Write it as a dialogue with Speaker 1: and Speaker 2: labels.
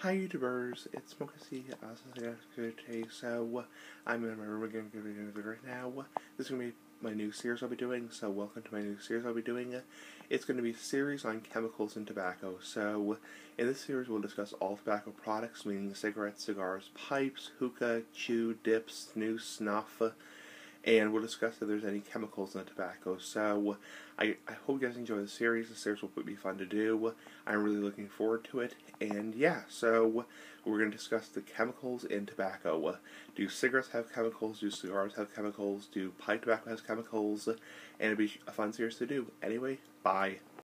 Speaker 1: Hi YouTubers, it's Mokasi today, so I'm in my room again right now. This is going to be my new series I'll be doing, so welcome to my new series I'll be doing. It's going to be a series on chemicals and tobacco, so in this series we'll discuss all tobacco products, meaning cigarettes, cigars, pipes, hookah, chew, dips, snus, snuff, and we'll discuss if there's any chemicals in the tobacco. So I, I hope you guys enjoy the series. The series will be fun to do. I'm really looking forward to it. And yeah, so we're going to discuss the chemicals in tobacco. Do cigarettes have chemicals? Do cigars have chemicals? Do pipe tobacco have chemicals? And it'll be a fun series to do. Anyway, bye.